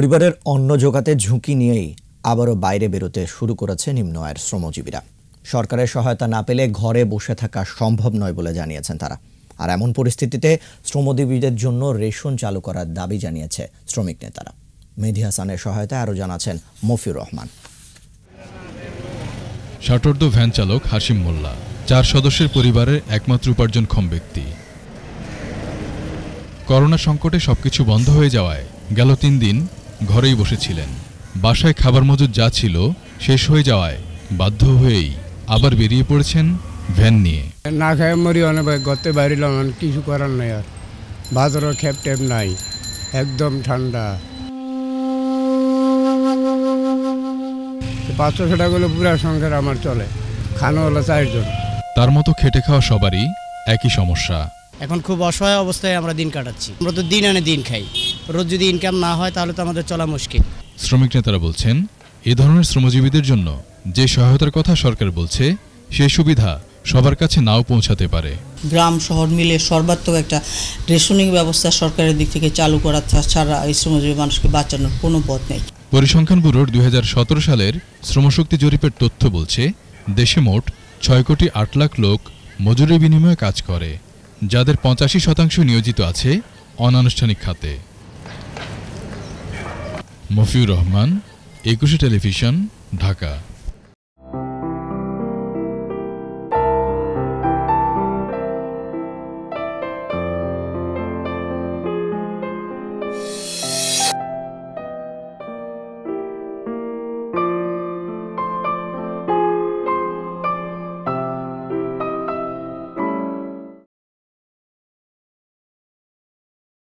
পরিবারের অন্ন জোগাতে ঝুঁকি নিয়েই আবারও বাইরে বেরোতে শুরু করেছে নিম্ন আয়ের শ্রমজীবীরা। সরকারের সহায়তা না পেলে ঘরে বসে থাকা সম্ভব নয় বলে জানিয়েছেন তারা। আর এমন পরিস্থিতিতে শ্রমজীবীদের জন্য রেশন চালু করার দাবি জানিয়েছে শ্রমিক নেতারা। মেধি হাসানের সহায়তায় আরও জানাচ্ছেন মফিউর রহমান। ষাটোর্ধ ভ্যান চালক হাসিম মোল্লা, চার সদস্যের পরিবারের একমাত্র উপার্জনক্ষম ব্যক্তি। করোনা সংকটে সবকিছু বন্ধ হয়ে যাওয়ায় গেল তিন দিন ঘরেই বসেছিলেন। বাসায় খাবার মজুদ যা ছিল শেষ হয়ে যাওয়ায় বাধ্য হয়েই আবার বেরিয়ে পড়েছেন ভ্যান নিয়ে। না খেয়ে মরি অনেক গতে বাইরিলাম কিছু করার নাই আর। বাজারও খ্যাপ ট্যাপ নাই একদম ঠান্ডা। পাঁচশো টাকা করলে পুরা সংসার আমার চলে খানো হলো চারজন। তার মতো খেটে খাওয়া সবারই একই সমস্যা। এখন খুব অসহায় অবস্থায় আমরা দিন কাটাচ্ছি। আমরা তো দিন আনে দিন খাই। রোজ যদি ইনকাম না হয় তাহলে তো আমাদের চলা মুশকিল। শ্রমিক নেতারা বলছেন এ ধরনের শ্রমজীবীদের জন্য যে সহায়তার কথা সরকার বলছে সেই সুবিধা সবার কাছে নাও পৌঁছাতে পারে। গ্রাম শহর মিলে সর্বাত্মক একটা রেশনিং ব্যবস্থা সরকারের দিক থেকে চালু করা ছাড়া এই শ্রমজীবী মানুষকে বাঁচানোর কোনো পথ নেই। পরিসংখ্যান ব্যুরোর দুই সালের শ্রমশক্তি জরিপের তথ্য বলছে দেশে মোট ছয় কোটি আট লাখ লোক মজুরি বিনিময়ে কাজ করে। যাদের পঁচাশি শতাংশ নিয়োজিত আছে অনানুষ্ঠানিক খাতে। মফিউর রহমান একুশে টেলিভিশন ঢাকা।